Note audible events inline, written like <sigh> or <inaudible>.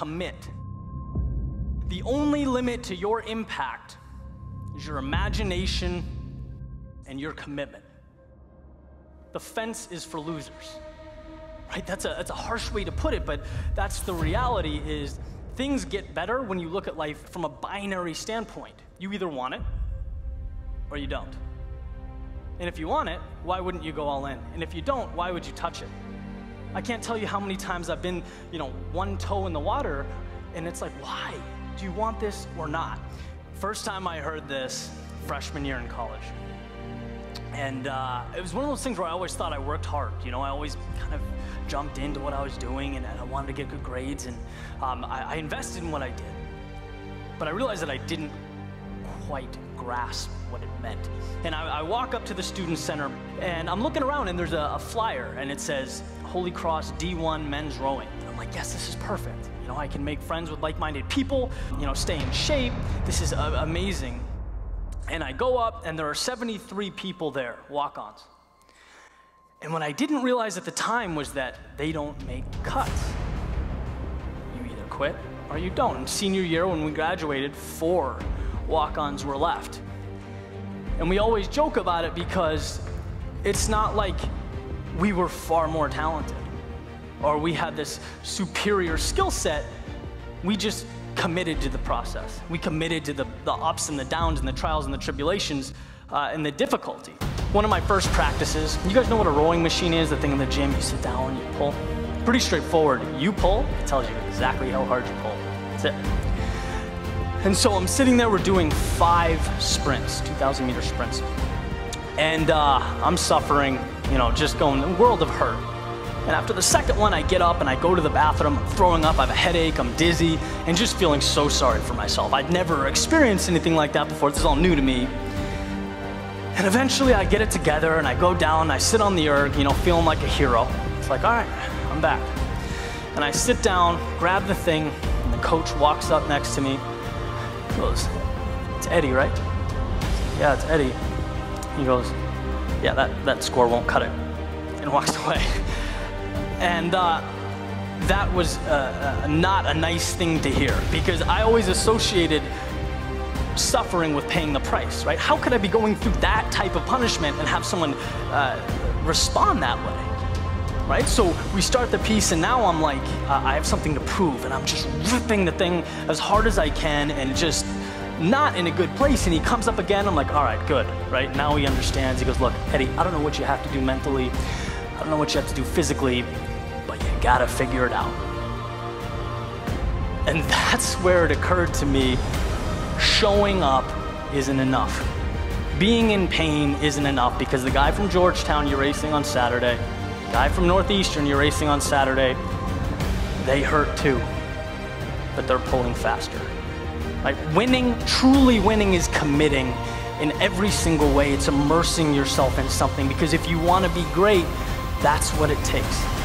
commit. The only limit to your impact is your imagination and your commitment. The fence is for losers. Right? That's a, that's a harsh way to put it, but that's the reality is things get better when you look at life from a binary standpoint. You either want it or you don't. And if you want it, why wouldn't you go all in? And if you don't, why would you touch it? I can't tell you how many times I've been, you know, one toe in the water, and it's like, why? Do you want this or not? First time I heard this, freshman year in college. And uh, it was one of those things where I always thought I worked hard. You know, I always kind of jumped into what I was doing and, I wanted to get good grades, and um, I, I invested in what I did. But I realized that I didn't quite grasp what it meant. And I, I, walk up to the student center and I'm looking around and there's a, a flyer and it says Holy Cross D1 men's rowing. And I'm like, yes, this is perfect. You know, I can make friends with like-minded people, you know, stay in shape. This is uh, amazing. And I go up and there are 73 people there, walk-ons. And what I didn't realize at the time was that they don't make cuts. You either quit or you don't. In senior year, when we graduated, four walk ons were left. And we always joke about it because it's not like we were far more talented or we had this superior skill set. We just committed to the process. We committed to the, the ups and the downs and the trials and the tribulations uh, and the difficulty. One of my first practices, you guys know what a rowing machine is, the thing in the gym, you sit down, you pull. Pretty straightforward. You pull, it tells you exactly how hard you pull. That's it. And so I'm sitting there, we're doing five sprints, 2,000 meter sprints. And uh, I'm suffering, you know, just going a world of hurt. And after the second one, I get up and I go to the bathroom, I'm throwing up, I have a headache, I'm dizzy, and just feeling so sorry for myself. I'd never experienced anything like that before, this is all new to me. And eventually I get it together and I go down, I sit on the erg, you know, feeling like a hero. It's like, all right, I'm back. And I sit down, grab the thing, and the coach walks up next to me goes, It's Eddie, right? Yeah, it's Eddie. He goes, Yeah, that, that score won't cut it. And walks <laughs> away. And uh, that was uh, uh, not a nice thing to hear because I always associated suffering with paying the price, right? How could I be going through that type of punishment and have someone uh, respond that way? Right? So we start the piece, and now I'm like, uh, I have something to prove, and I'm just ripping the thing as hard as I can, and just not in a good place. And he comes up again. I'm like, all right, good, right? Now he understands. He goes, look, Eddie, I don't know what you have to do mentally, I don't know what you have to do physically, but you gotta figure it out. And <laughs> that's where it occurred to me showing up isn't enough. Being in pain isn't enough because the guy from Georgetown you're racing on Saturday, Guy from Northeastern you're racing on Saturday, they hurt too, but they're pulling faster. Like winning, truly winning is committing in every single way. It's immersing yourself in something because if you want to be great, that's what it takes.